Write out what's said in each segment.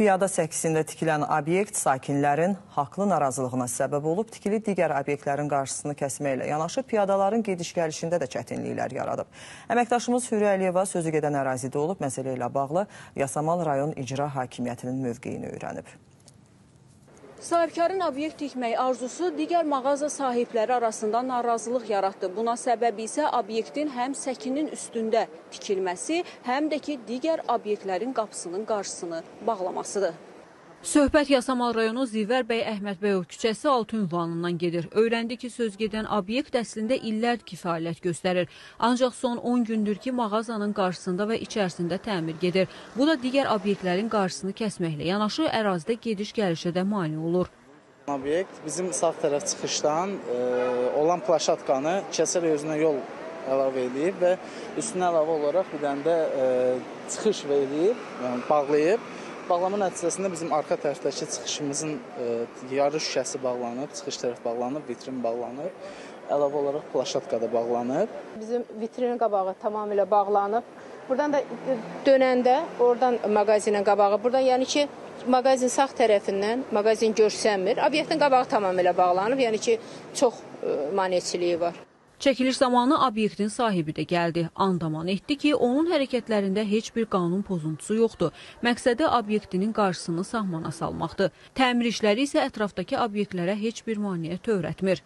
Piyada səkisində tikilən obyekt sakinlərin haqlı narazılığına səbəb olub, tikili digər obyektlərin qarşısını kəsməklə yanaşı piyadaların gediş-gəlişində də çətinliklər yaradıb. Əməkdaşımız Hürü Əliyeva sözü gedən ərazidə olub, məsələ ilə bağlı Yasamal rayon icra hakimiyyətinin mövqeyini öyrənib. Sahibkarın obyekt tikmək arzusu digər mağaza sahibləri arasında narazılıq yaratdı. Buna səbəb isə obyektin həm səkinin üstündə tikilməsi, həm də ki, digər obyektlərin qapısının qarşısını bağlamasıdır. Söhbət Yasamal rayonu Zivər bəy Əhmədbəyov küçəsi 6 ünvanından gedir. Öyrəndi ki, söz gedən obyekt əslində illərdir ki, fəaliyyət göstərir. Ancaq son 10 gündür ki, mağazanın qarşısında və içərisində təmir gedir. Bu da digər obyektlərin qarşısını kəsməklə yanaşı ərazidə gediş-gəlişə də mane olur. Obyekt bizim sağ tərəf çıxışdan e, olan plaşatkanı kəsərək özünə yol əlavə edib və üstünə əlavə olaraq bir dənə də e, çıxış verib, yəni bağlayıb Bağlama nəticəsində bizim arxa tərəfdəki çıxışımızın e, yarı şüşəsi bağlanıb, çıxış tərəf bağlanıb, vitrin bağlanıb. Əlavə olaraq plaşatka da bağlanıb. Bizim vitrinin qabağı tamamilə bağlanıb. Buradan da dönəndə oradan mağazinin qabağı, buradan yəni ki mağazin sağ tərəfindən mağazin görsənmir. Obyektin qabağı tamamilə bağlanıb, yəni ki çox e, maneçiliyi var. Çəkiliş zamanı obyektin sahibi də gəldi. Andaman etdi ki, onun hərəkətlərində heç bir qanun pozuntusu yoxdur. Məqsədi obyektinin qarşısını sahmana salmaqdır. Təmir işləri isə ətrafdakı obyektlərə heç bir maneə törətmir.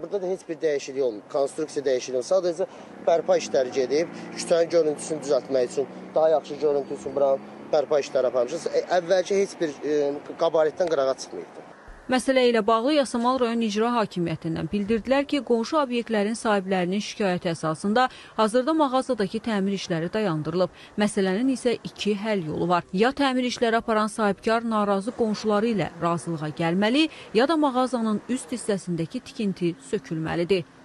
Burada da heç bir dəyişiklik olmur, konstruksiya dəyişiklik olmur. Sadəcə bərpa işləri gedib, küçənin görüntüsünü düzəltmək üçün, daha yaxşı görüntü üçün buranın bərpa işləri aparmışız. E, əvvəlki heç bir e, qabaritdən qırağa çıxmayıbdır. Məsələ ilə bağlı Yasamal rayon icra hakimiyyətindən bildirdilər ki, qonşu obyektlərin sahiblərinin şikayəti əsasında hazırda mağazadakı təmir işləri dayandırılıb. Məsələnin isə iki həll yolu var. Ya təmir işləri aparan sahibkar narazı qonşuları ilə razılığa gəlməli, ya da mağazanın üst hissəsindəki tikinti sökülməlidir.